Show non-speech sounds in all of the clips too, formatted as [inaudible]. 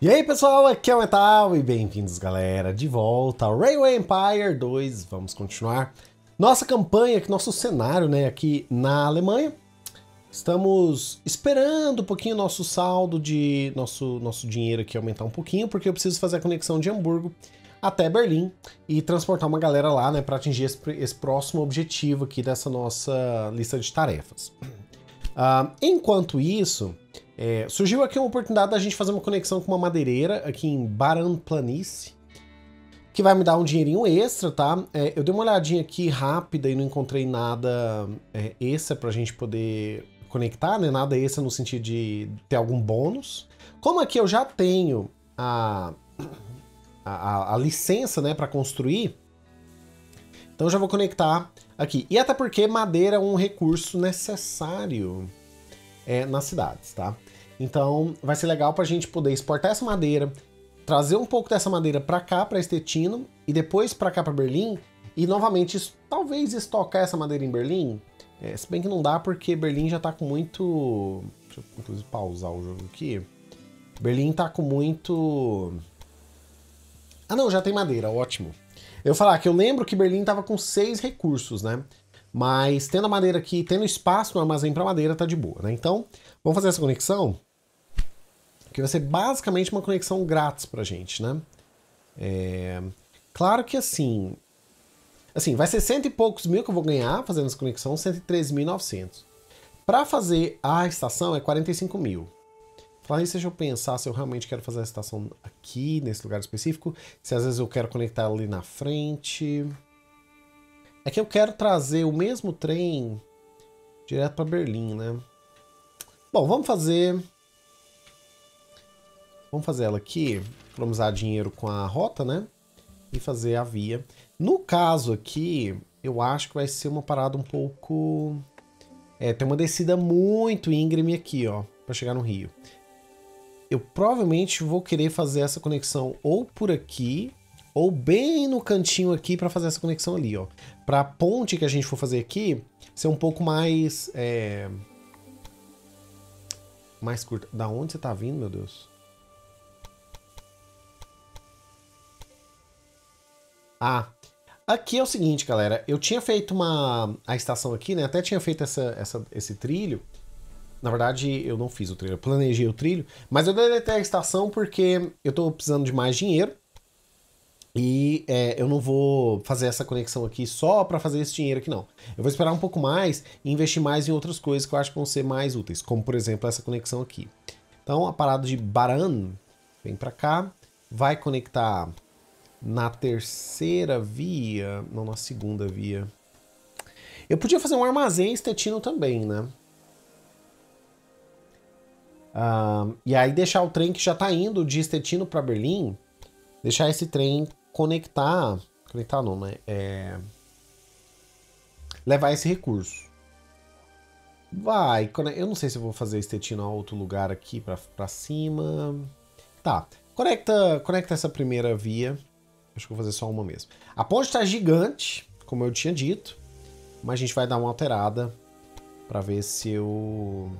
E aí pessoal, aqui é o Metal e bem-vindos galera, de volta ao Railway Empire 2, vamos continuar nossa campanha, nosso cenário né, aqui na Alemanha. Estamos esperando um pouquinho nosso saldo de nosso, nosso dinheiro aqui aumentar um pouquinho, porque eu preciso fazer a conexão de Hamburgo até Berlim e transportar uma galera lá, né, para atingir esse, esse, próximo objetivo aqui dessa nossa lista de tarefas. Uh, enquanto isso, é, surgiu aqui uma oportunidade da gente fazer uma conexão com uma madeireira aqui em Baran Planície, que vai me dar um dinheirinho extra, tá? É, eu dei uma olhadinha aqui rápida e não encontrei nada é, extra pra gente poder conectar, né? Nada extra no sentido de ter algum bônus. Como aqui eu já tenho a, a, a licença, né, para construir, então eu já vou conectar aqui. E até porque madeira é um recurso necessário é, nas cidades, tá? Então vai ser legal para a gente poder exportar essa madeira, trazer um pouco dessa madeira para cá, para Estetino, e depois para cá para Berlim, e novamente talvez estocar essa madeira em Berlim. É, se bem que não dá porque Berlim já tá com muito... Deixa eu inclusive pausar o jogo aqui. Berlim tá com muito... Ah não, já tem madeira, ótimo. Eu falar que eu lembro que Berlim tava com seis recursos, né? Mas tendo a madeira aqui, tendo espaço no armazém para madeira, tá de boa, né? Então, vamos fazer essa conexão vai ser basicamente uma conexão grátis pra gente, né? É... Claro que assim, assim, vai ser cento e poucos mil que eu vou ganhar fazendo essa conexão, 113.900. Para fazer a estação é 45 mil. Falar isso, deixa eu pensar se eu realmente quero fazer a estação aqui, nesse lugar específico, se às vezes eu quero conectar ali na frente. É que eu quero trazer o mesmo trem direto para Berlim, né? Bom, vamos fazer Vamos fazer ela aqui, usar dinheiro com a rota, né? E fazer a via. No caso aqui, eu acho que vai ser uma parada um pouco... É, tem uma descida muito íngreme aqui, ó, para chegar no Rio. Eu provavelmente vou querer fazer essa conexão ou por aqui, ou bem no cantinho aqui para fazer essa conexão ali, ó. Para a ponte que a gente for fazer aqui ser um pouco mais... É... Mais curta. Da onde você tá vindo, meu Deus? Ah, aqui é o seguinte, galera. Eu tinha feito uma a estação aqui, né? Até tinha feito essa, essa, esse trilho. Na verdade, eu não fiz o trilho, eu planejei o trilho. Mas eu deletei a estação porque eu tô precisando de mais dinheiro. E é, eu não vou fazer essa conexão aqui só para fazer esse dinheiro aqui, não. Eu vou esperar um pouco mais e investir mais em outras coisas que eu acho que vão ser mais úteis. Como, por exemplo, essa conexão aqui. Então, a parada de Baran vem para cá. Vai conectar na terceira via, não na segunda via. Eu podia fazer um armazém estetino também, né? Uh, e aí deixar o trem que já está indo de Estetino para Berlim, deixar esse trem conectar, conectar não, né? É, levar esse recurso. Vai, eu não sei se eu vou fazer Estetino a outro lugar aqui para cima. Tá, conecta, conecta essa primeira via. Acho que vou fazer só uma mesmo. A ponte está gigante, como eu tinha dito. Mas a gente vai dar uma alterada para ver se eu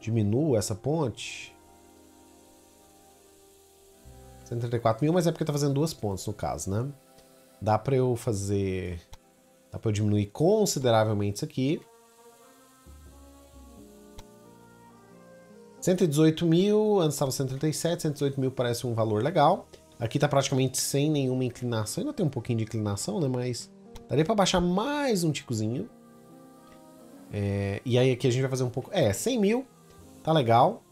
diminuo essa ponte. 134 mil, mas é porque tá fazendo duas pontes no caso, né? Dá para eu fazer... Dá para eu diminuir consideravelmente isso aqui. 118 mil, antes estava 137, 118 mil parece um valor legal. Aqui tá praticamente sem nenhuma inclinação. Ainda tem um pouquinho de inclinação, né? Mas daria pra baixar mais um ticozinho. É, e aí aqui a gente vai fazer um pouco... É, 100 mil. Tá legal.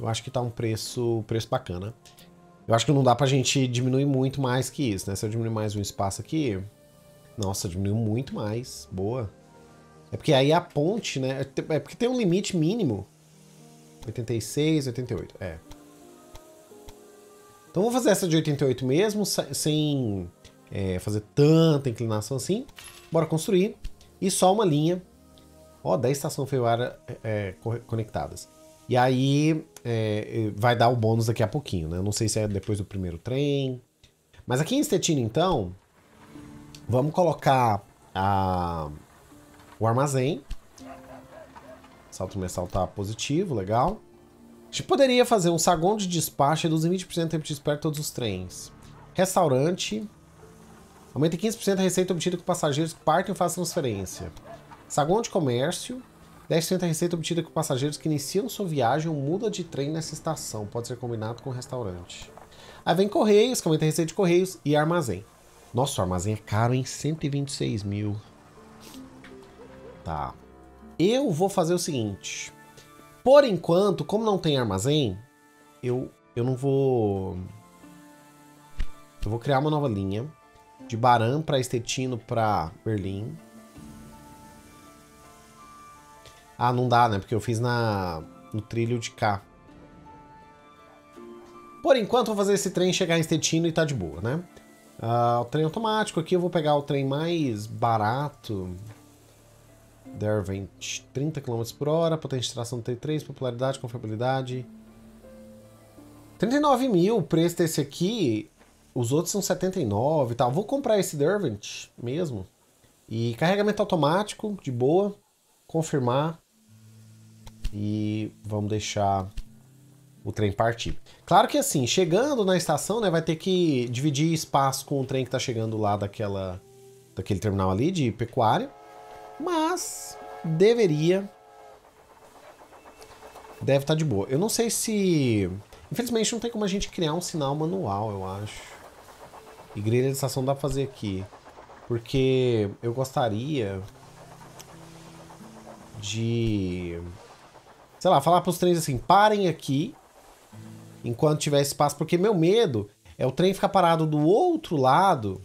Eu acho que tá um preço, preço bacana. Eu acho que não dá pra gente diminuir muito mais que isso, né? Se eu diminuir mais um espaço aqui... Nossa, diminuiu muito mais. Boa. É porque aí a ponte, né? É porque tem um limite mínimo. 86, 88. É. Então vou fazer essa de 88 mesmo, sem é, fazer tanta inclinação assim. Bora construir. E só uma linha. Ó, 10 estações ferroviárias é, é conectadas. E aí é, vai dar o bônus daqui a pouquinho, né? Não sei se é depois do primeiro trem. Mas aqui em Stettin, então, vamos colocar a, o armazém. Salto mensal tá positivo, legal. A gente poderia fazer um saguão de despacho, reduz em 20% o tempo de espera todos os trens. Restaurante. Aumenta em 15% a receita obtida com passageiros que partem e fazem transferência. Saguão de comércio. 10% a receita obtida com passageiros que iniciam sua viagem ou muda de trem nessa estação. Pode ser combinado com restaurante. Aí vem Correios, que aumenta a receita de Correios, e armazém. Nossa, o armazém é caro, hein? 126 mil. Tá. Eu vou fazer o seguinte. Por enquanto, como não tem armazém, eu, eu não vou... Eu vou criar uma nova linha. De Baran para Estetino para Berlim. Ah, não dá, né? Porque eu fiz na, no trilho de cá. Por enquanto, vou fazer esse trem chegar em Estetino e tá de boa, né? Uh, o trem automático aqui, eu vou pegar o trem mais barato. Derwent, 30 km por hora, potência de tração T3, popularidade, confiabilidade. 39 mil o preço desse aqui. Os outros são 79 e tal. Vou comprar esse Derwent mesmo. E carregamento automático, de boa. Confirmar. E vamos deixar o trem partir. Claro que assim, chegando na estação, né, vai ter que dividir espaço com o trem que tá chegando lá daquela, daquele terminal ali de pecuária. Mas deveria. Deve estar tá de boa. Eu não sei se. Infelizmente não tem como a gente criar um sinal manual, eu acho. E grelha de estação dá pra fazer aqui. Porque eu gostaria de. Sei lá, falar pros trens assim, parem aqui enquanto tiver espaço, porque meu medo é o trem ficar parado do outro lado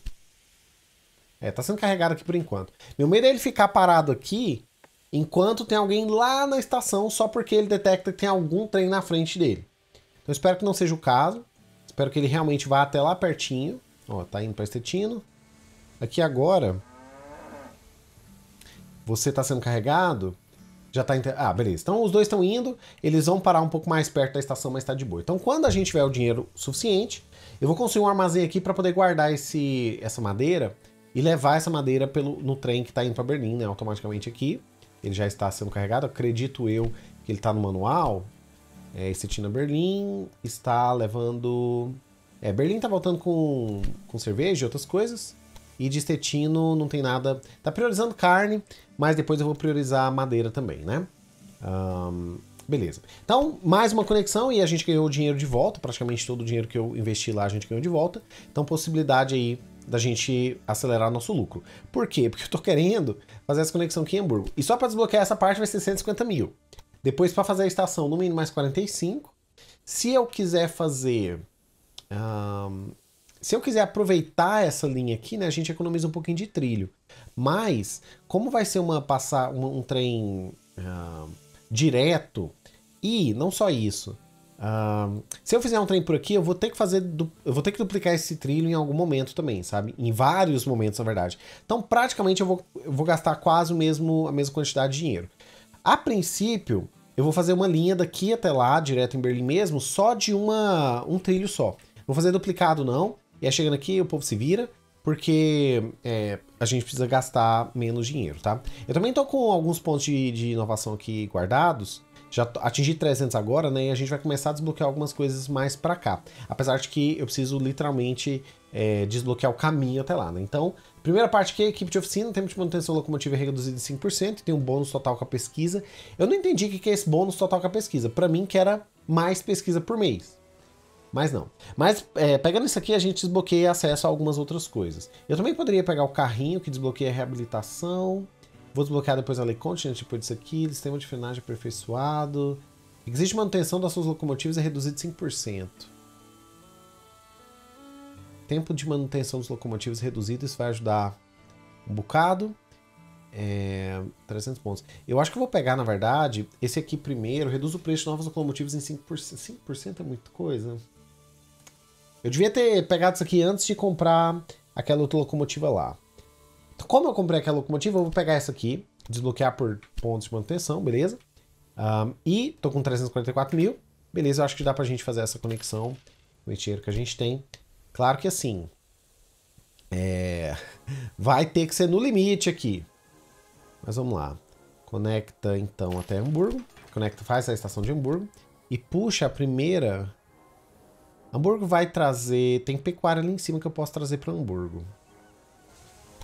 é, tá sendo carregado aqui por enquanto. Meu medo é ele ficar parado aqui enquanto tem alguém lá na estação só porque ele detecta que tem algum trem na frente dele. Então espero que não seja o caso. Espero que ele realmente vá até lá pertinho. Ó, tá indo para Estetino. Aqui agora você tá sendo carregado. Já tá. Inter... Ah, beleza. Então os dois estão indo. Eles vão parar um pouco mais perto da estação, mas tá de boa. Então quando a gente tiver o dinheiro suficiente, eu vou construir um armazém aqui para poder guardar esse, essa madeira e levar essa madeira pelo, no trem que está indo para Berlim, né, automaticamente aqui. Ele já está sendo carregado, acredito eu que ele está no manual. É, esse Tina Berlim está levando... É, Berlim está voltando com, com cerveja e outras coisas. E de estetino não tem nada... Tá priorizando carne, mas depois eu vou priorizar madeira também, né? Um, beleza. Então, mais uma conexão e a gente ganhou o dinheiro de volta. Praticamente todo o dinheiro que eu investi lá a gente ganhou de volta. Então, possibilidade aí da gente acelerar nosso lucro. Por quê? Porque eu tô querendo fazer essa conexão aqui em Hamburgo. E só para desbloquear essa parte vai ser 150 mil. Depois para fazer a estação no mínimo mais 45. Se eu quiser fazer... Um, se eu quiser aproveitar essa linha aqui, né, a gente economiza um pouquinho de trilho. Mas, como vai ser uma passar um, um trem uh, direto, e não só isso, Uh, se eu fizer um trem por aqui, eu vou ter que fazer. Eu vou ter que duplicar esse trilho em algum momento também, sabe? Em vários momentos, na verdade. Então, praticamente, eu vou, eu vou gastar quase o mesmo, a mesma quantidade de dinheiro. A princípio, eu vou fazer uma linha daqui até lá, direto em Berlim mesmo, só de uma, um trilho só. Vou fazer duplicado, não. E aí chegando aqui, o povo se vira, porque é, a gente precisa gastar menos dinheiro, tá? Eu também tô com alguns pontos de, de inovação aqui guardados já atingi 300 agora, né? E a gente vai começar a desbloquear algumas coisas mais para cá. Apesar de que eu preciso literalmente é, desbloquear o caminho até lá, né? Então, primeira parte aqui, equipe de oficina, tempo de manutenção locomotiva é reduzido em 5%, tem um bônus total com a pesquisa. Eu não entendi o que é esse bônus total com a pesquisa. Para mim que era mais pesquisa por mês. Mas não. Mas é, pegando isso aqui, a gente desbloqueia acesso a algumas outras coisas. Eu também poderia pegar o carrinho que desbloqueia a reabilitação. Vou desbloquear depois a lei continente depois disso aqui. Sistema de frenagem aperfeiçoado. Existe manutenção das suas locomotivas é reduzido 5%. Tempo de manutenção dos locomotivos reduzido, isso vai ajudar um bocado. É, 300 pontos. Eu acho que eu vou pegar, na verdade, esse aqui primeiro. Reduz o preço de novas locomotivas em 5%. 5% é muita coisa. Eu devia ter pegado isso aqui antes de comprar aquela outra locomotiva lá. Como eu comprei aquela locomotiva, eu vou pegar essa aqui, desbloquear por pontos de manutenção, beleza? Um, e tô com 344 mil, beleza, eu acho que dá pra gente fazer essa conexão com o dinheiro que a gente tem. Claro que assim, é... [laughs] vai ter que ser no limite aqui. Mas vamos lá. Conecta então até Hamburgo. Conecta, faz a estação de Hamburgo. e puxa a primeira... Hamburgo vai trazer... Tem pecuária ali em cima que eu posso trazer para Hamburgo.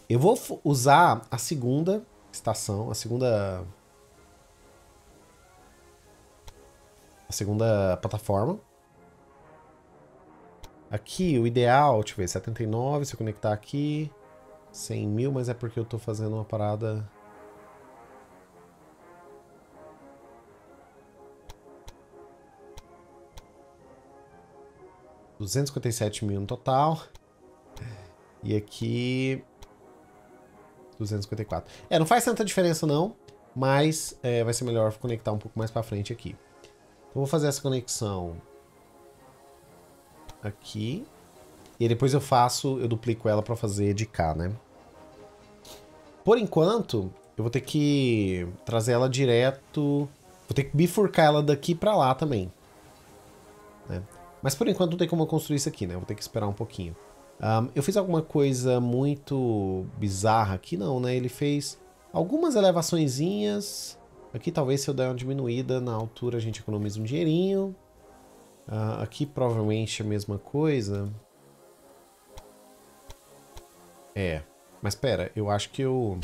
Eu vou usar a segunda estação, a segunda... A segunda plataforma. Aqui, o ideal, deixa eu ver, 79, se eu conectar aqui, 100 mil, mas é porque eu tô fazendo uma parada... 257 mil no total. E aqui... 254. É, não faz tanta diferença não, mas é, vai ser melhor conectar um pouco mais pra frente aqui. Então vou fazer essa conexão aqui. E depois eu faço, eu duplico ela para fazer de cá, né? Por enquanto, eu vou ter que trazer ela direto... Vou ter que bifurcar ela daqui para lá também. Né? Mas por enquanto não tem como eu construir isso aqui, né? Vou ter que esperar um pouquinho. Um, eu fiz alguma coisa muito bizarra aqui? Não, né? Ele fez algumas elevaçõezinhas. Aqui talvez se eu der uma diminuída na altura a gente economiza um dinheirinho. Uh, aqui provavelmente a mesma coisa. É. Mas pera, eu acho que eu...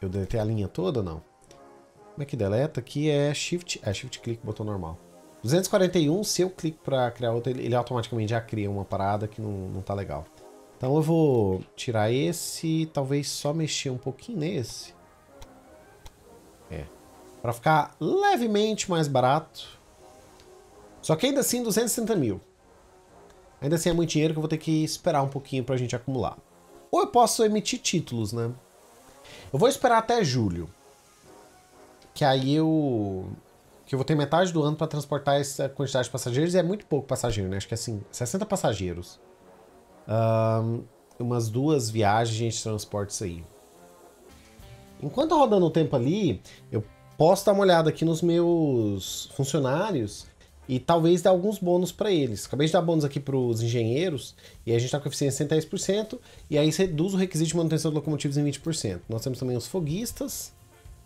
Eu deletei a linha toda não? Como é que deleta? Aqui é Shift... É, Shift clique, botão normal. 241, se eu clico para criar outro, ele, ele, automaticamente já cria uma parada que não, não tá legal. Então eu vou tirar esse, talvez só mexer um pouquinho nesse. É. Para ficar levemente mais barato. Só que ainda assim, 260 mil. Ainda assim é muito dinheiro que eu vou ter que esperar um pouquinho pra gente acumular. Ou eu posso emitir títulos, né? Eu vou esperar até julho. Que aí eu... Que eu vou ter metade do ano para transportar essa quantidade de passageiros. E é muito pouco passageiro, né? Acho que é assim, 60 passageiros. Um, umas duas viagens a gente transporta isso aí. Enquanto tá rodando o tempo ali, eu posso dar uma olhada aqui nos meus funcionários e talvez dar alguns bônus para eles. Acabei de dar bônus aqui para os engenheiros e a gente está com eficiência em 110% e aí reduz o requisito de manutenção de locomotivas em 20%. Nós temos também os foguistas,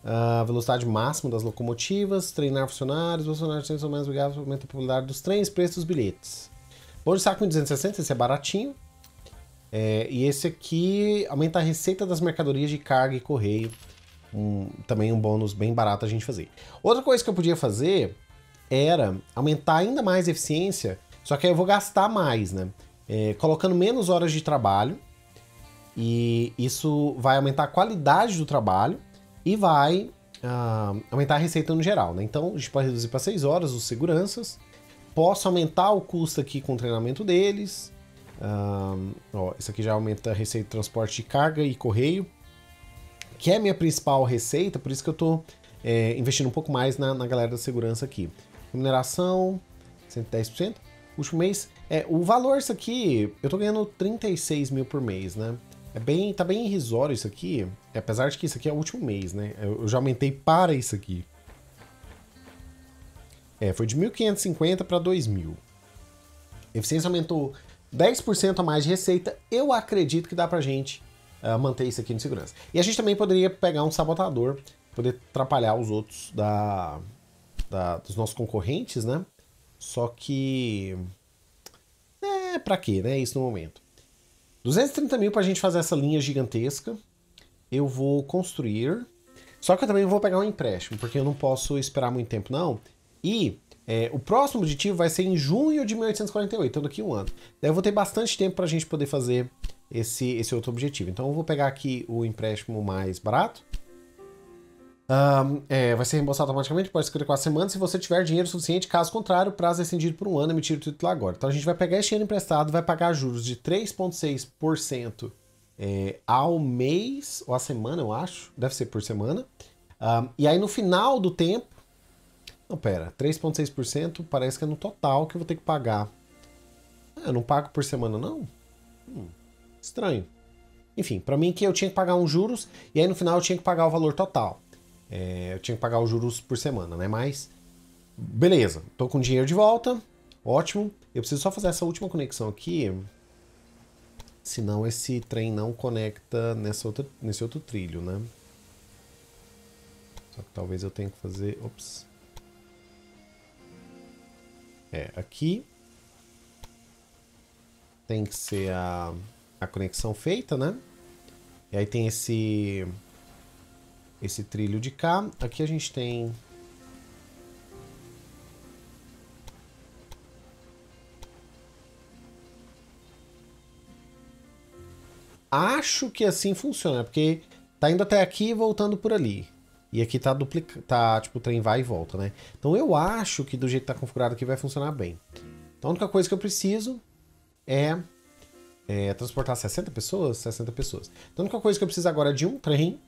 a velocidade máxima das locomotivas, treinar funcionários, os funcionários são mais obrigados para aumentar a probabilidade dos trens, preço dos bilhetes. Bônus de saco em 260, esse é baratinho. É, e esse aqui aumenta a receita das mercadorias de carga e correio. Um, também um bônus bem barato a gente fazer. Outra coisa que eu podia fazer era aumentar ainda mais a eficiência, só que aí eu vou gastar mais, né? É, colocando menos horas de trabalho, e isso vai aumentar a qualidade do trabalho e vai uh, aumentar a receita no geral, né? Então a gente pode reduzir para 6 horas os seguranças, posso aumentar o custo aqui com o treinamento deles, uh, ó, isso aqui já aumenta a receita de transporte de carga e correio, que é a minha principal receita, por isso que eu estou é, investindo um pouco mais na, na galera da segurança aqui. Remuneração, 110%. Último mês, é, o valor isso aqui, eu tô ganhando 36 mil por mês, né? É bem, tá bem irrisório isso aqui, apesar de que isso aqui é o último mês, né? Eu, já aumentei para isso aqui. É, foi de 1.550 para 2.000. Eficiência aumentou 10% a mais de receita. Eu acredito que dá pra gente uh, manter isso aqui em segurança. E a gente também poderia pegar um sabotador, poder atrapalhar os outros da, da, dos nossos concorrentes, né? Só que. É, pra quê, né? Isso no momento. 230 mil pra gente fazer essa linha gigantesca. Eu vou construir. Só que eu também vou pegar um empréstimo, porque eu não posso esperar muito tempo, não. E é, o próximo objetivo vai ser em junho de 1848, então daqui um ano. Daí eu vou ter bastante tempo pra gente poder fazer esse, esse outro objetivo. Então eu vou pegar aqui o empréstimo mais barato. Um, é, vai ser reembolsado automaticamente após 54 semanas se você tiver dinheiro suficiente. Caso contrário, o prazo é estendido por um ano, emitir o título agora. Então a gente vai pegar este dinheiro emprestado, vai pagar juros de 3,6% é, ao mês, ou à semana, eu acho. Deve ser por semana. Um, e aí no final do tempo. Não, pera, 3,6% parece que é no total que eu vou ter que pagar. Ah, eu não pago por semana, não? Hum, estranho. Enfim, para mim que eu tinha que pagar uns juros e aí no final eu tinha que pagar o valor total. É, eu tinha que pagar os juros por semana, né? Mas, beleza, tô com dinheiro de volta, ótimo. Eu preciso só fazer essa última conexão aqui, senão esse trem não conecta nessa outra, nesse outro trilho, né? Só que talvez eu tenha que fazer... Ops. É, aqui tem que ser a, a conexão feita, né? E aí tem esse esse trilho de cá. Aqui a gente tem Acho que assim funciona, porque tá indo até aqui e voltando por ali. E aqui tá duplicado, tá, tipo, o trem vai e volta, né? Então eu acho que do jeito que tá configurado aqui vai funcionar bem. Então a única coisa que eu preciso é, é transportar 60 pessoas? 60 pessoas. Então a única coisa que eu preciso agora é de um trem.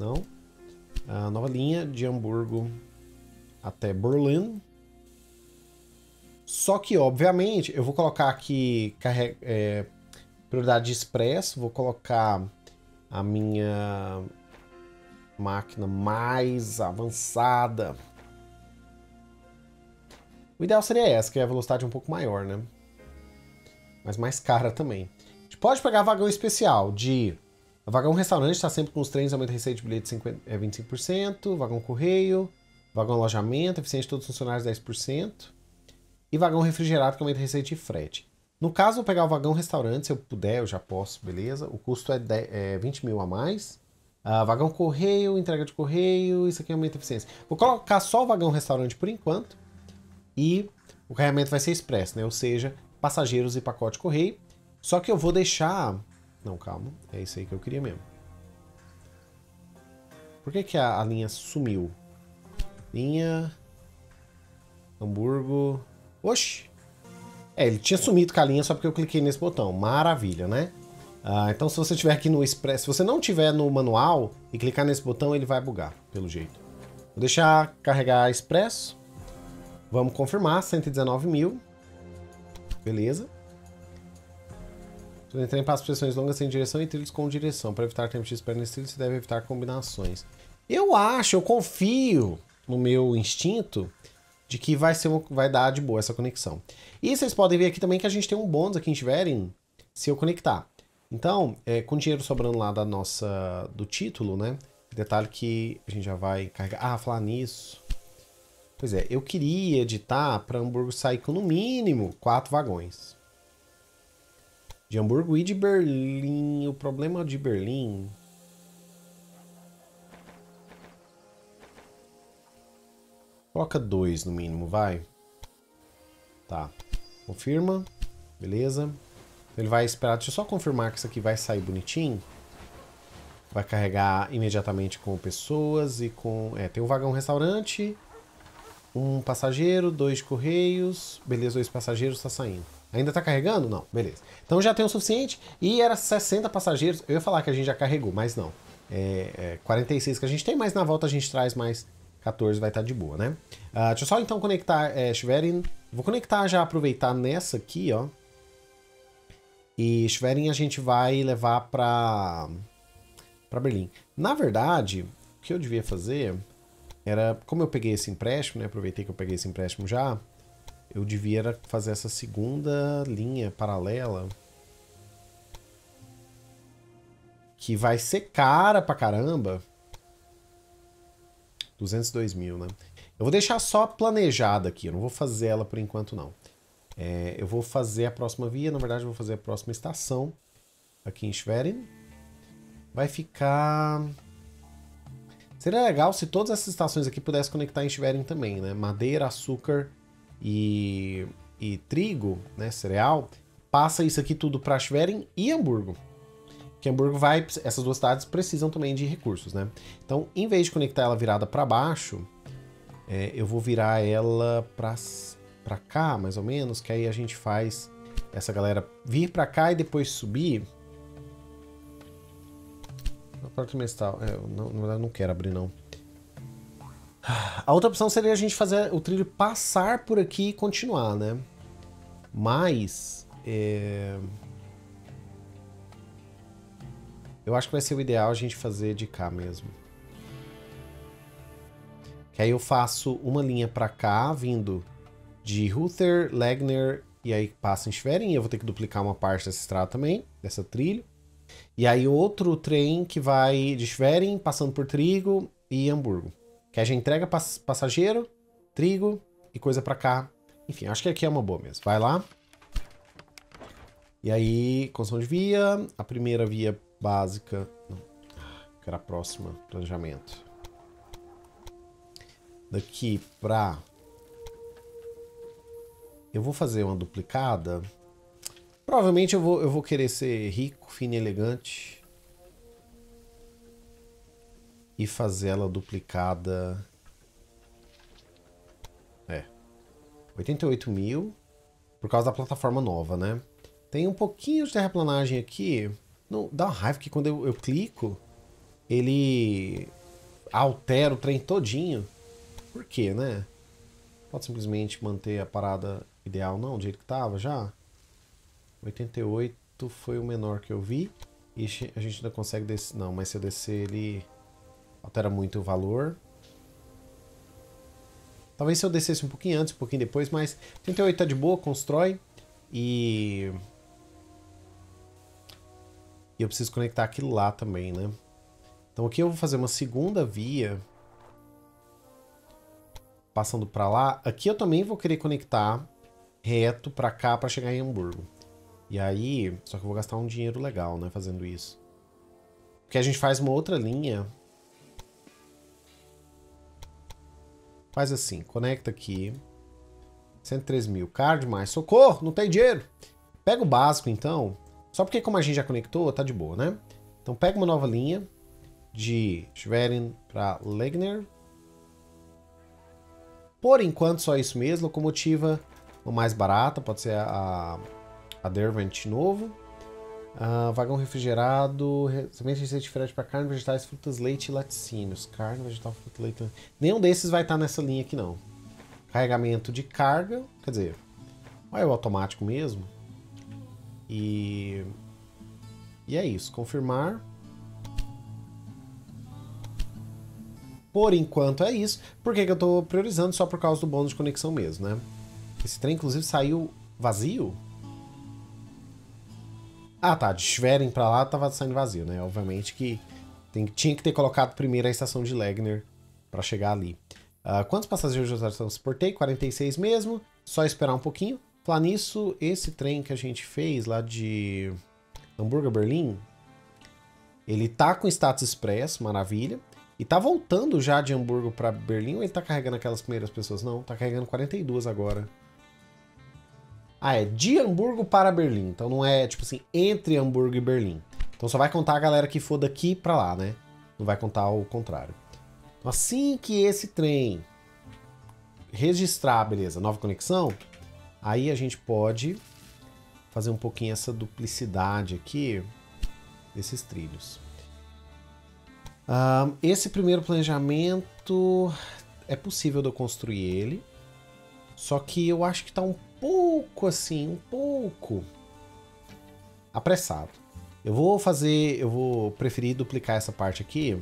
Não. A nova linha de Hamburgo até Berlim. Só que, obviamente, eu vou colocar aqui é, prioridade expresso, vou colocar a minha máquina mais avançada. O ideal seria essa, que é a velocidade um pouco maior, né? Mas mais cara também. A gente pode pegar vagão especial de... Vagão restaurante está sempre com os trens, aumenta a receita de bilhete de 50, é 25%. Vagão correio, vagão alojamento, eficiente de todos os funcionários 10%. E vagão refrigerado, que aumenta a receita de frete. No caso, eu pegar o vagão restaurante, se eu puder, eu já posso, beleza? O custo é, 10, é 20 mil a mais. Uh, vagão correio, entrega de correio, isso aqui aumenta a eficiência. Vou colocar só o vagão restaurante por enquanto. E o carregamento vai ser expresso, né? Ou seja, passageiros e pacote correio. Só que eu vou deixar... Não, calma. É isso aí que eu queria mesmo. Por que, que a, a linha sumiu? Linha... Hamburgo... Oxi! É, ele tinha sumido com a linha só porque eu cliquei nesse botão. Maravilha, né? Ah, então se você tiver aqui no Express, se você não tiver no manual e clicar nesse botão, ele vai bugar, pelo jeito. Vou deixar carregar Expresso. Vamos confirmar, 119 mil. Beleza. Se trem passa pressões longas sem direção e trilhos com direção. Para evitar tempo de espera nesse trilho, você deve evitar combinações. Eu acho, eu confio no meu instinto de que vai, ser vai dar de boa essa conexão. E vocês podem ver aqui também que a gente tem um bônus aqui em Schwerin se eu conectar. Então, é, com dinheiro sobrando lá da nossa, do título, né? Detalhe que a gente já vai carregar. Ah, falar nisso. Pois é, eu queria editar para Hamburgo sair com no mínimo quatro vagões. De Hamburgo e de Berlim. O problema de Berlim. Coloca dois no mínimo, vai. Tá. Confirma. Beleza. Ele vai esperar, deixa eu só confirmar que isso aqui vai sair bonitinho. Vai carregar imediatamente com pessoas e com... É, tem um vagão restaurante, um passageiro, dois correios. Beleza, dois passageiros, está saindo. Ainda está carregando? Não, beleza. Então já tem o suficiente e era 60 passageiros. Eu ia falar que a gente já carregou, mas não. É, é 46 que a gente tem, mas na volta a gente traz mais 14, vai estar tá de boa, né? Uh, deixa eu só então conectar é, Schwerin. Vou conectar já, aproveitar nessa aqui, ó. E Schwerin a gente vai levar para para Berlim. Na verdade, o que eu devia fazer era, como eu peguei esse empréstimo, né, aproveitei que eu peguei esse empréstimo já, eu devia fazer essa segunda linha paralela que vai ser cara pra caramba. 202 mil, né? Eu vou deixar só planejada aqui, eu não vou fazer ela por enquanto não. É, eu vou fazer a próxima via, na verdade eu vou fazer a próxima estação aqui em Schwerin. Vai ficar... Seria legal se todas essas estações aqui pudessem conectar em Schwerin também, né? Madeira, açúcar e, e trigo, né? Cereal. Passa isso aqui tudo para Schwerin e Hamburgo. Que Hamburgo vai... Essas duas cidades precisam também de recursos, né? Então, em vez de conectar ela virada para baixo, é, eu vou virar ela para para cá, mais ou menos, que aí a gente faz essa galera vir para cá e depois subir. Parte trimestral. É, não, na verdade, não quero abrir, não. A outra opção seria a gente fazer o trilho passar por aqui e continuar, né? Mas... É... Eu acho que vai ser o ideal a gente fazer de cá mesmo. Que aí eu faço uma linha para cá, vindo de Ruther, Legner e aí passa em Schwerin. Eu vou ter que duplicar uma parte dessa estrada também, dessa trilha. E aí outro trem que vai de Schwerin, passando por Trigo e Hamburgo. Que a gente entrega pass passageiro, trigo e coisa para cá Enfim, acho que aqui é uma boa mesmo. Vai lá. E aí, construção de via. A primeira via básica. Não, que era a próxima. Planejamento. Daqui pra... Eu vou fazer uma duplicada. Provavelmente eu vou, eu vou querer ser rico, fino e elegante. E fazer ela duplicada... É. 88 mil. Por causa da plataforma nova, né? Tem um pouquinho de terraplanagem aqui. Não, dá uma raiva que quando eu, eu clico, ele altera o trem todinho. Por quê, né? Pode simplesmente manter a parada ideal, não, do jeito que tava já. 88 foi o menor que eu vi. E a gente ainda consegue descer. Não, mas se eu descer ele altera muito o valor. Talvez se eu descesse um pouquinho antes, um pouquinho depois, mas 88 tá de boa, constrói. E e eu preciso conectar aquilo lá também, né? Então aqui eu vou fazer uma segunda via. Passando para lá. Aqui eu também vou querer conectar reto para cá para chegar em Hamburgo. E aí, só que eu vou gastar um dinheiro legal, né, fazendo isso. Porque a gente faz uma outra linha. Faz assim, conecta aqui. 103 mil, caro demais. Socorro, não tem dinheiro. Pega o básico, então. Só porque como a gente já conectou, tá de boa, né? Então pega uma nova linha de Schwerin para Legner. Por enquanto só isso mesmo, locomotiva o mais barata, pode ser a Derwent novo. Uh, vagão refrigerado, semente de frete para carne, vegetais, frutas, leite e laticínios. Carne, vegetal, fruta, leite. Nenhum desses vai estar nessa linha aqui não. Carregamento de carga, quer dizer, é o automático mesmo. E, e é isso. Confirmar. Por enquanto é isso. Por que, que eu estou priorizando? Só por causa do bônus de conexão mesmo, né? Esse trem, inclusive, saiu vazio. Ah, tá. De Schwerin pra lá tava saindo vazio, né? Obviamente que tem, tinha que ter colocado primeiro a estação de Legner para chegar ali. Uh, quantos passageiros eu transportei? 46 mesmo. Só esperar um pouquinho. Falar nisso, esse trem que a gente fez lá de Hamburgo Berlim, ele tá com status express, maravilha. E tá voltando já de Hamburgo para Berlim ou ele tá carregando aquelas primeiras pessoas? Não, tá carregando 42 agora. Ah, é de Hamburgo para Berlim. Então não é, tipo assim, entre Hamburgo e Berlim. Então só vai contar a galera que for daqui para lá, né? Não vai contar o contrário. Então, assim que esse trem registrar, beleza, nova conexão, Aí a gente pode fazer um pouquinho essa duplicidade aqui desses trilhos. Um, esse primeiro planejamento é possível de eu construir ele, só que eu acho que está um pouco assim, um pouco apressado. Eu vou fazer, eu vou preferir duplicar essa parte aqui.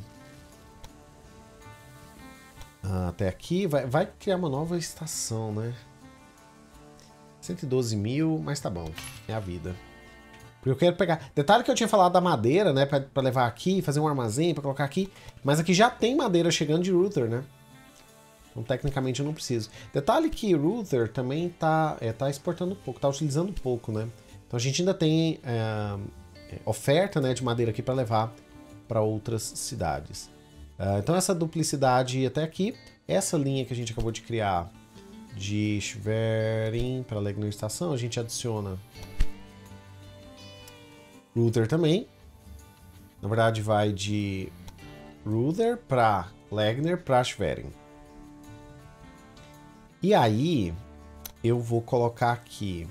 Ah, até aqui, vai, vai criar uma nova estação, né? 112 mil, mas tá bom. É a vida. Porque eu quero pegar... Detalhe que eu tinha falado da madeira, né? Pra, pra levar aqui, fazer um armazém, pra colocar aqui. Mas aqui já tem madeira chegando de router, né? Então, tecnicamente, eu não preciso. Detalhe que router também tá, é, tá exportando pouco, tá utilizando pouco, né? Então, a gente ainda tem é, oferta né, de madeira aqui para levar para outras cidades. Uh, então, essa duplicidade até aqui. Essa linha que a gente acabou de criar de Schwerin para Legner Estação, a gente adiciona Ruther também. Na verdade, vai de Ruther para Legner para Schwerin. E aí, eu vou colocar aqui.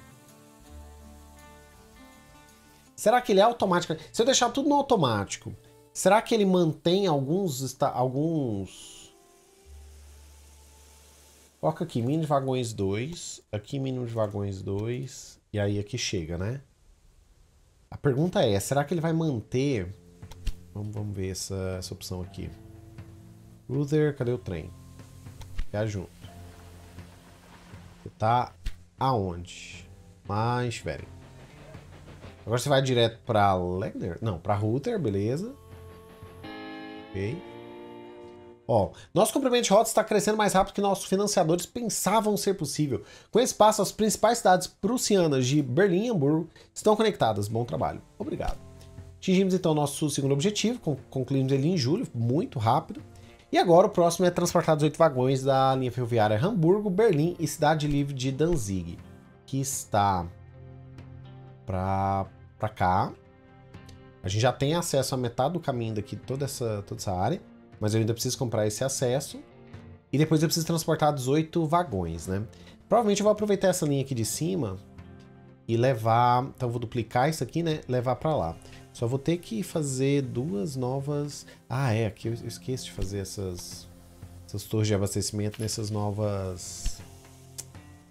Será que ele é automático? Se eu deixar tudo no automático, será que ele mantém alguns, alguns Coloca aqui, mínimo de vagões 2, aqui mínimo de vagões 2, e aí aqui chega, né? A pergunta é, será que ele vai manter... Vamos, vamos ver essa, essa opção aqui. Ruther, cadê o trem? Ficar junto. Tá aonde? Mais velho. Agora você vai direto pra Legner? Não, pra Ruther, beleza. Ok. Ó, nosso comprimento de rota está crescendo mais rápido que nossos financiadores pensavam ser possível. Com esse passo, as principais cidades prussianas de Berlim e Hamburgo estão conectadas. Bom trabalho. Obrigado. Atingimos então nosso segundo objetivo, concluímos ele em julho, muito rápido. E agora o próximo é transportar 18 vagões da linha ferroviária Hamburgo, Berlim e Cidade Livre de Danzig, que está para cá. A gente já tem acesso a metade do caminho daqui, toda essa, toda essa área. Mas eu ainda preciso comprar esse acesso. E depois eu preciso transportar 18 vagões, né? Provavelmente eu vou aproveitar essa linha aqui de cima e levar... Então eu vou duplicar isso aqui, né? Levar para lá. Só vou ter que fazer duas novas... Ah, é. Aqui eu esqueço de fazer essas, essas torres de abastecimento nessas novas...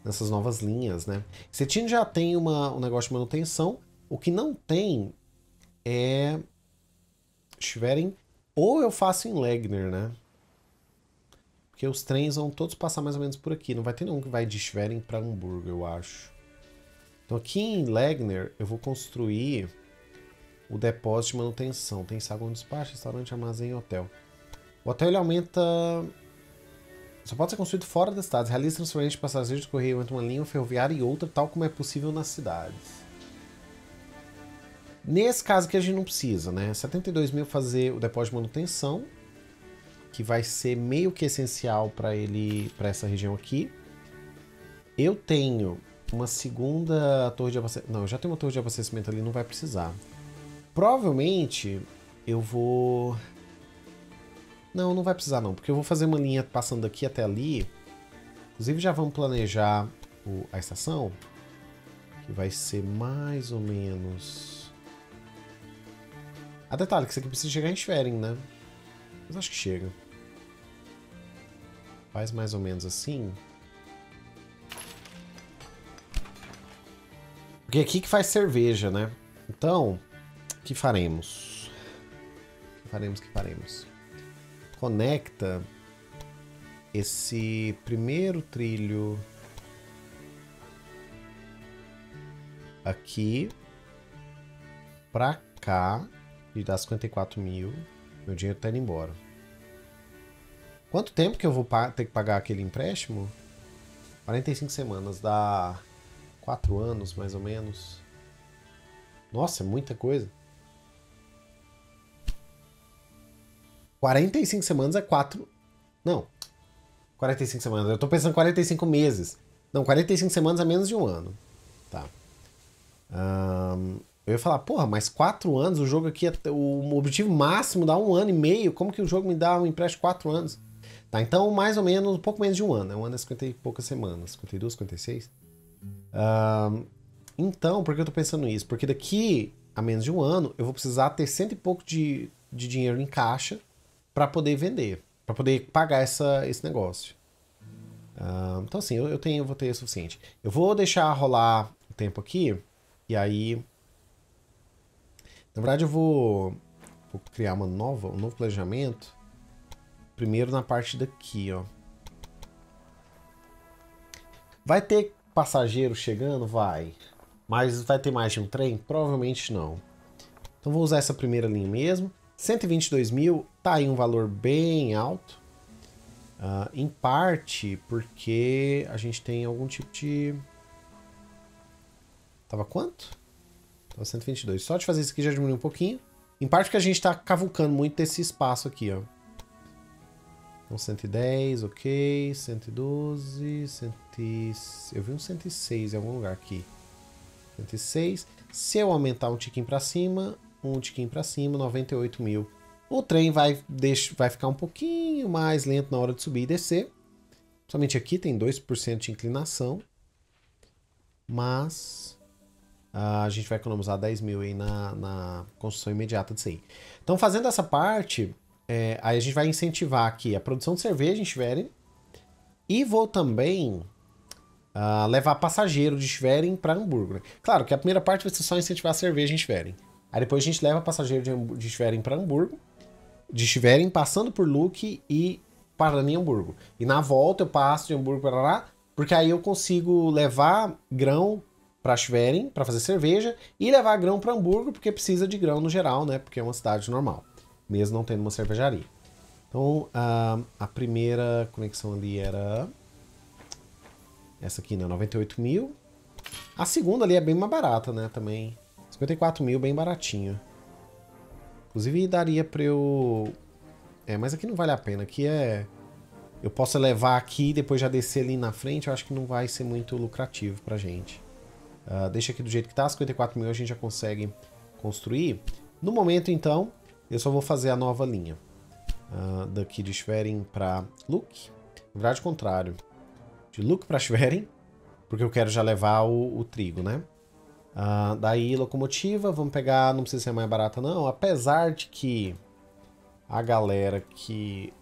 Nessas novas linhas, né? Cetina já tem uma, um negócio de manutenção. O que não tem é... Schwerin ou eu faço em Legner, né? Porque os trens vão todos passar mais ou menos por aqui. Não vai ter nenhum que vai de Schwerin para Hamburgo, eu acho. Então aqui em Legner eu vou construir o depósito de manutenção. Tem saguão de despacho, restaurante, armazém e hotel. O hotel ele aumenta... Só pode ser construído fora das cidades. Realiza transferência de passageiros de correio entre uma linha ferroviária e outra, tal como é possível nas cidades. Nesse caso que a gente não precisa, né? 72 mil fazer o depósito de manutenção, que vai ser meio que essencial para ele, para essa região aqui. Eu tenho uma segunda torre de abastecimento. Não, eu já tenho uma torre de abastecimento ali, não vai precisar. Provavelmente eu vou. Não, não vai precisar não, porque eu vou fazer uma linha passando daqui até ali. Inclusive já vamos planejar o... a estação, que vai ser mais ou menos ah, detalhe, que isso aqui precisa chegar em Schwerin, né? Mas acho que chega. Faz mais ou menos assim. Porque é aqui que faz cerveja, né? Então, que faremos? Que faremos, que faremos? Conecta esse primeiro trilho aqui pra cá e dá 54 mil, meu dinheiro tá indo embora. Quanto tempo que eu vou ter que pagar aquele empréstimo? 45 semanas, dá 4 anos mais ou menos. Nossa, é muita coisa. 45 semanas é 4. Não. 45 semanas. Eu tô pensando 45 meses. Não, 45 semanas é menos de um ano. Tá. Um, eu ia falar, porra, mas quatro anos, o jogo aqui, é, o objetivo máximo dá um ano e meio, como que o jogo me dá um empréstimo de quatro anos? Tá, então mais ou menos, um pouco menos de um ano, né? um ano é 50 e poucas semanas, 52, 56. Uh, então, por que eu tô pensando isso? Porque daqui a menos de um ano, eu vou precisar ter cento e pouco de, de dinheiro em caixa para poder vender, para poder pagar essa, esse negócio. Uh, então assim, eu, eu tenho, eu vou ter o suficiente. Eu vou deixar rolar o tempo aqui, e aí na verdade, eu vou, vou criar uma nova, um novo planejamento. Primeiro na parte daqui, ó. Vai ter passageiro chegando? Vai. Mas vai ter mais de um trem? Provavelmente não. Então vou usar essa primeira linha mesmo. 122 mil, tá aí um valor bem alto. Uh, em parte porque a gente tem algum tipo de... Tava quanto? Então 122. Só de fazer isso aqui já diminuiu um pouquinho. Em parte porque a gente está cavucando muito desse espaço aqui, ó. Então 110, ok. 112, 100... eu vi um 106 em algum lugar aqui. 106. Se eu aumentar um tiquinho para cima, um tiquinho para cima, 98 mil. O trem vai, deixa, vai ficar um pouquinho mais lento na hora de subir e descer. Somente aqui tem 2% de inclinação. Mas a gente vai economizar 10 mil aí na, na construção imediata disso aí. Então, fazendo essa parte, é, aí a gente vai incentivar aqui a produção de cerveja em Schwerin e vou também uh, levar passageiro de Schwerin para Hamburgo. Né? Claro que a primeira parte vai ser só incentivar a cerveja em Schwerin. Aí depois a gente leva passageiro de, de Schwerin para Hamburgo, de Schwerin passando por Luque e parando em Hamburgo. E na volta eu passo de Hamburgo para lá, porque aí eu consigo levar grão para Schwerin para fazer cerveja e levar grão para Hamburgo porque precisa de grão no geral, né? Porque é uma cidade normal, mesmo não tendo uma cervejaria. Então Então, a, a primeira conexão ali era essa aqui, né? 98 mil. A segunda ali é bem mais barata, né? Também. 54 mil, bem baratinho. Inclusive daria pra eu... É, mas aqui não vale a pena. Aqui é... Eu posso levar aqui e depois já descer ali na frente. Eu acho que não vai ser muito lucrativo pra gente. Uh, deixa aqui do jeito que tá. 54 mil a gente já consegue construir. No momento, então, eu só vou fazer a nova linha. Uh, daqui de Schwerin para Luke. Na verdade, contrário. De Luke para Schwerin, porque eu quero já levar o, o trigo, né? Uh, daí, locomotiva, vamos pegar, não precisa ser mais barata não, apesar de que a galera que...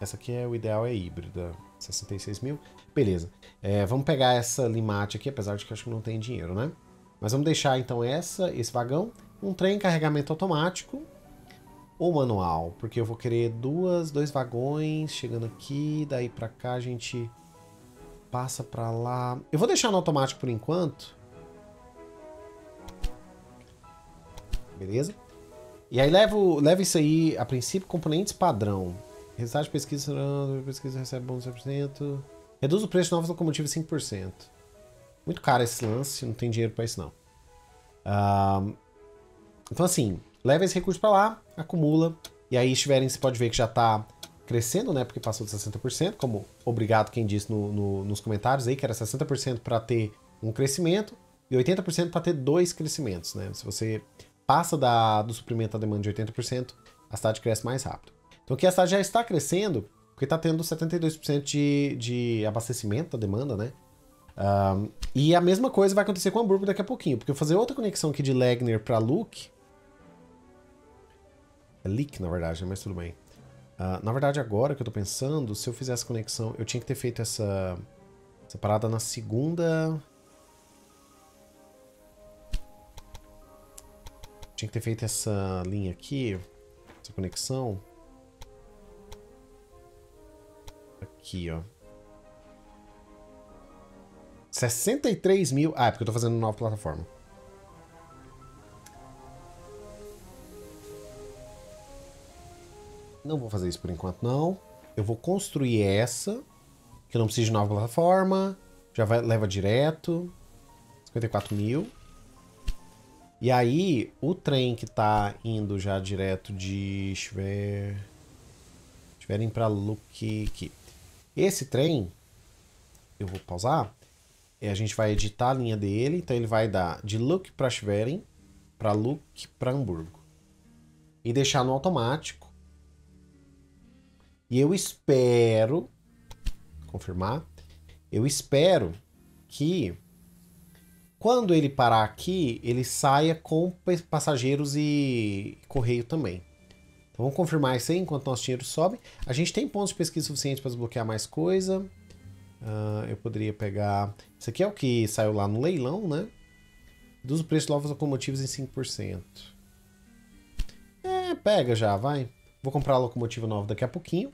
Essa aqui é o ideal, é híbrida, 66 mil. Beleza, é, vamos pegar essa limate aqui, apesar de que acho que não tem dinheiro, né? Mas vamos deixar então essa, esse vagão, um trem carregamento automático, ou manual, porque eu vou querer duas, dois vagões chegando aqui, daí pra cá a gente passa pra lá. Eu vou deixar no automático por enquanto. Beleza? E aí levo, levo isso aí, a princípio, componentes padrão. Resultado de pesquisa, pesquisa recebe bônus 100%. Reduz o preço de novas locomotivas 5%. Muito caro esse lance, não tem dinheiro pra isso não. Uh, então assim, leva esse recurso para lá, acumula, e aí estiverem, você pode ver que já está crescendo, né? Porque passou de 60%, como obrigado quem disse no, no, nos comentários aí, que era 60% para ter um crescimento e 80% para ter dois crescimentos, né? Se você passa da, do suprimento à demanda de 80%, a cidade cresce mais rápido. Então aqui a cidade já está crescendo, porque está tendo 72% de, de abastecimento da demanda, né? Um, e a mesma coisa vai acontecer com Hamburgo daqui a pouquinho, porque eu vou fazer outra conexão aqui de Legner para Luke, é leak, na verdade, né? mas tudo bem. Uh, na verdade, agora que eu tô pensando, se eu fizesse conexão, eu tinha que ter feito essa, essa parada na segunda... Tinha que ter feito essa linha aqui, essa conexão. Aqui, ó. 63 mil... Ah, é porque eu tô fazendo nova plataforma. Não vou fazer isso por enquanto, não. Eu vou construir essa, que não precisa de nova plataforma. Já vai, leva direto. 54 mil. E aí, o trem que tá indo já direto de Schwer... Schwerin pra Luke. Esse trem, eu vou pausar. E a gente vai editar a linha dele. Então ele vai dar de Luke para Schwerin, para Luke para Hamburgo. E deixar no automático. E eu espero, confirmar, eu espero que quando ele parar aqui, ele saia com passageiros e correio também. Então vamos confirmar isso aí enquanto nosso dinheiro sobe. A gente tem pontos de pesquisa suficientes para desbloquear mais coisa. Uh, eu poderia pegar... Isso aqui é o que saiu lá no leilão, né? Dos preços de novos locomotivos em 5%. É, pega já, vai. Vou comprar a locomotiva nova daqui a pouquinho.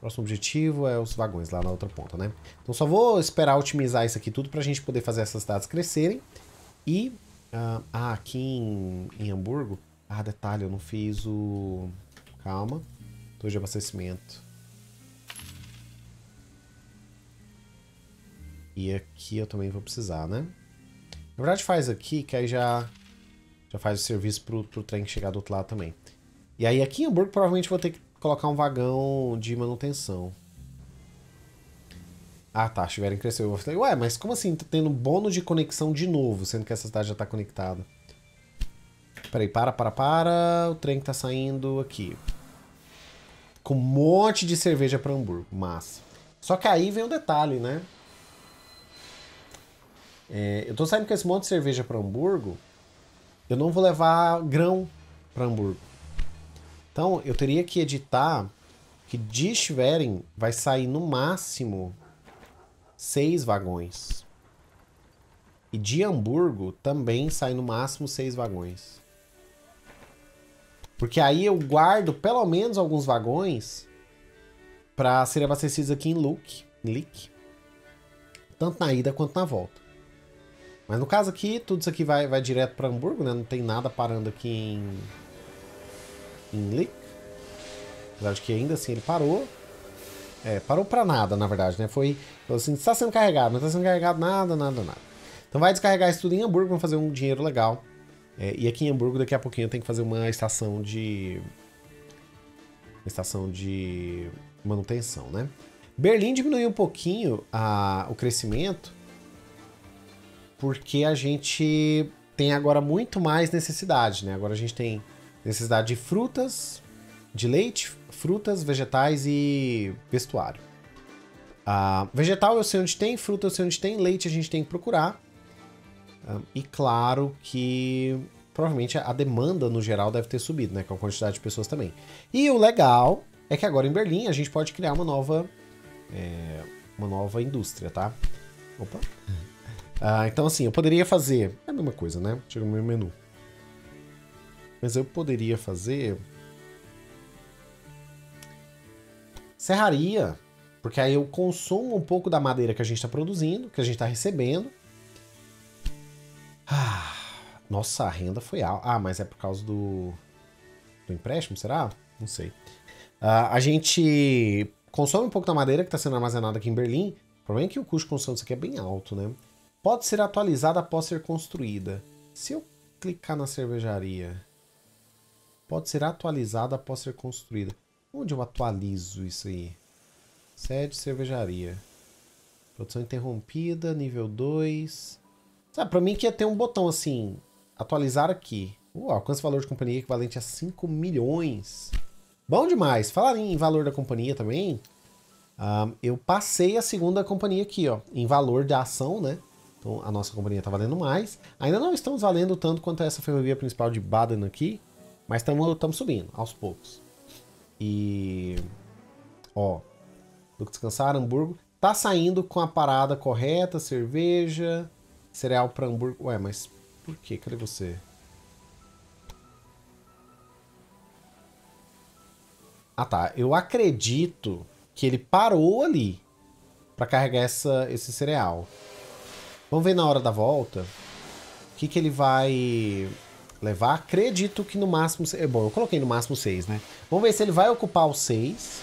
Próximo objetivo é os vagões lá na outra ponta, né? Então só vou esperar otimizar isso aqui tudo para a gente poder fazer essas datas crescerem. E, uh, ah, aqui em, em Hamburgo, ah, detalhe, eu não fiz o... Calma, torre de abastecimento. E aqui eu também vou precisar, né? Na verdade faz aqui, que aí já, já faz o serviço pro, pro trem chegar do outro lado também. E aí aqui em Hamburgo provavelmente vou ter que colocar um vagão de manutenção. Ah, tá, Chiverem cresceu. Eu falei, ué, mas como assim? Tá tendo bônus de conexão de novo, sendo que essa cidade já tá conectada. Peraí, para, para, para. O trem que tá saindo aqui. Com um monte de cerveja para Hamburgo. Massa. Só que aí vem um detalhe, né? É, eu tô saindo com esse monte de cerveja para Hamburgo. Eu não vou levar grão para Hamburgo. Então, eu teria que editar que de Schwerin vai sair no máximo seis vagões. E de Hamburgo também sai no máximo seis vagões. Porque aí eu guardo pelo menos alguns vagões para serem abastecidos aqui em Leak. Tanto na ida quanto na volta. Mas no caso aqui, tudo isso aqui vai, vai direto para Hamburgo, né? Não tem nada parando aqui em leak. Apesar de que ainda assim ele parou. É, parou pra nada, na verdade, né? Foi, assim, está sendo carregado, não está sendo carregado nada, nada, nada. Então vai descarregar isso tudo em Hamburgo para fazer um dinheiro legal. É, e aqui em Hamburgo, daqui a pouquinho, tem que fazer uma estação de... Uma estação de manutenção, né? Berlim diminuiu um pouquinho a, o crescimento porque a gente tem agora muito mais necessidade, né? Agora a gente tem necessidade de frutas, de leite, frutas, vegetais e vestuário. Uh, vegetal eu sei onde tem, fruta eu sei onde tem, leite a gente tem que procurar. Uh, e claro que provavelmente a demanda no geral deve ter subido, né? Com a quantidade de pessoas também. E o legal é que agora em Berlim a gente pode criar uma nova, é, uma nova indústria, tá? Opa. Uh, então assim, eu poderia fazer... É a mesma coisa, né? Chega no meu menu. Mas eu poderia fazer serraria, porque aí eu consumo um pouco da madeira que a gente está produzindo, que a gente está recebendo. Ah, nossa, a renda foi alta. Ah, mas é por causa do, do empréstimo, será? Não sei. Uh, a gente consome um pouco da madeira que está sendo armazenada aqui em Berlim. O problema é que o custo de construção disso aqui é bem alto, né? Pode ser atualizada após ser construída. Se eu clicar na cervejaria, pode ser atualizada após ser construída. Onde eu atualizo isso aí? Sede cervejaria. Produção interrompida, nível 2. Sabe, pra mim que ia ter um botão assim, atualizar aqui. Uh, alcance valor de companhia equivalente a 5 milhões. Bom demais. Falar em valor da companhia também, uh, eu passei a segunda companhia aqui, ó, em valor da ação, né? Então a nossa companhia está valendo mais. Ainda não estamos valendo tanto quanto essa ferrovia principal de Baden aqui, mas estamos subindo aos poucos. E. Ó. Do que descansar, Hamburgo. Tá saindo com a parada correta, cerveja, cereal para Hamburgo. Ué, mas por que? Cadê você? Ah tá, eu acredito que ele parou ali para carregar essa, esse cereal. Vamos ver na hora da volta o que, que ele vai levar. Acredito que no máximo. Bom, eu coloquei no máximo 6, né? Vamos ver se ele vai ocupar os 6.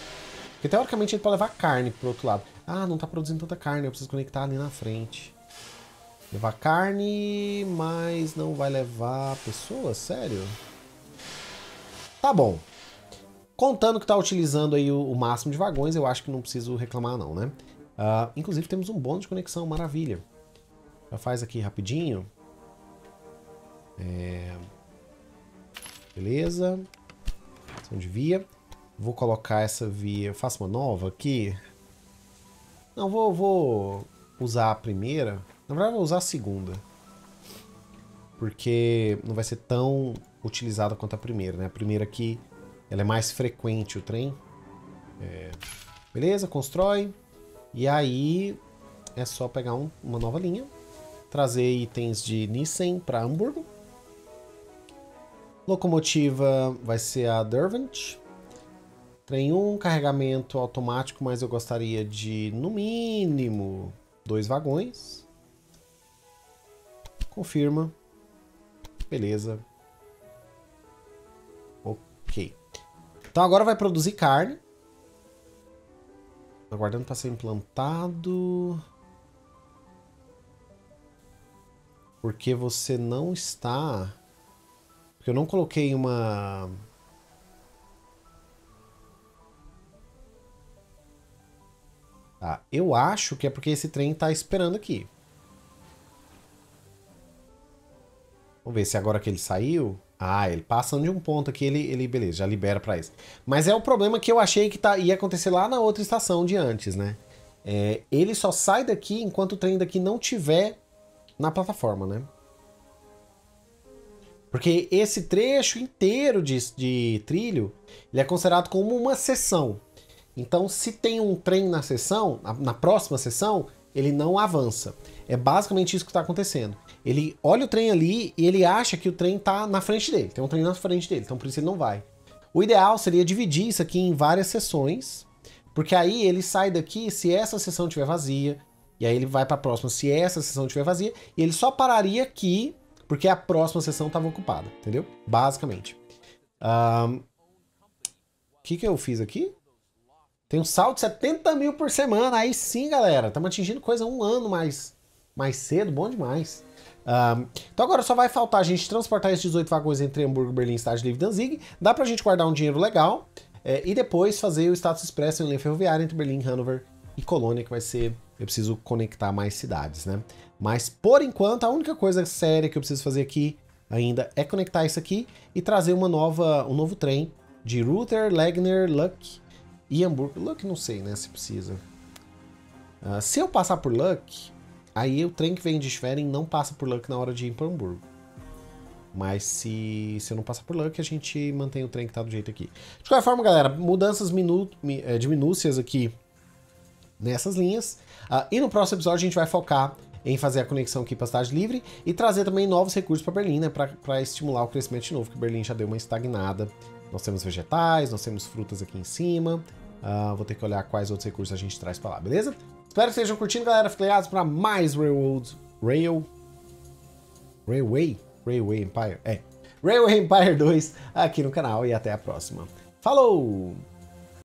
Porque teoricamente ele pode levar carne pro outro lado. Ah, não tá produzindo tanta carne, eu preciso conectar ali na frente. Levar carne, mas não vai levar pessoas? Sério? Tá bom. Contando que tá utilizando aí o, o máximo de vagões, eu acho que não preciso reclamar não, né? Uh, inclusive temos um bônus de conexão, maravilha. Já faz aqui rapidinho. É... Beleza. São de via. Vou colocar essa via... faço uma nova aqui. Não, vou, vou usar a primeira. Na verdade, vou usar a segunda. Porque não vai ser tão utilizada quanto a primeira, né? A primeira aqui, ela é mais frequente o trem. É... Beleza, constrói. E aí é só pegar um, uma nova linha. Trazer itens de Nissen para Hamburgo. Locomotiva vai ser a Derwent. Trem 1, carregamento automático, mas eu gostaria de, no mínimo, dois vagões. Confirma. Beleza. Ok. Então agora vai produzir carne. Aguardando para ser implantado. Porque você não está porque eu não coloquei uma... Tá, eu acho que é porque esse trem tá esperando aqui. Vamos ver se agora que ele saiu... Ah, ele passando de um ponto aqui, ele, ele beleza, já libera para isso. Mas é o problema que eu achei que tá, ia acontecer lá na outra estação de antes, né? É, ele só sai daqui enquanto o trem daqui não tiver na plataforma, né? Porque esse trecho inteiro de, de trilho ele é considerado como uma sessão. Então, se tem um trem na sessão, na, na próxima sessão, ele não avança. É basicamente isso que está acontecendo. Ele olha o trem ali e ele acha que o trem está na frente dele. Tem um trem na frente dele, então por isso ele não vai. O ideal seria dividir isso aqui em várias sessões, porque aí ele sai daqui se essa sessão estiver vazia, e aí ele vai para a próxima se essa sessão estiver vazia, e ele só pararia aqui porque a próxima sessão estava ocupada, entendeu? Basicamente. Um, que, que eu fiz aqui? Tem um saldo de 70 mil por semana. Aí sim, galera. Estamos atingindo coisa um ano mais, mais cedo. Bom demais. Um, então agora só vai faltar a gente transportar esses 18 vagões entre Hamburgo, Berlim, Estádio Livre e Danzig. Dá pra gente guardar um dinheiro legal. É, e depois fazer o status expresso em linha ferroviária entre Berlim, Hanover e Colônia, que vai ser... Eu preciso conectar mais cidades, né? Mas, por enquanto, a única coisa séria que eu preciso fazer aqui ainda é conectar isso aqui e trazer uma nova, um novo trem de Ruther, Legner, Luck e Hamburgo. Luck não sei, né, se precisa. Uh, se eu passar por Luck, aí o trem que vem de Schwerin não passa por Luck na hora de ir para Hamburgo. Mas se, se eu não passar por Luck, a gente mantém o trem que tá do jeito aqui. De qualquer forma, galera, mudanças minu, é, de minúcias aqui nessas linhas. Uh, e no próximo episódio a gente vai focar em fazer a conexão aqui para a cidade livre e trazer também novos recursos para Berlim, né, para estimular o crescimento de novo, que Berlim já deu uma estagnada. Nós temos vegetais, nós temos frutas aqui em cima. Uh, vou ter que olhar quais outros recursos a gente traz para lá, beleza? Espero que estejam curtindo, galera. Fiquem ligados para mais Railroad... Rail... Railway? Railway Empire? É. Railway Empire 2 aqui no canal e até a próxima. Falou!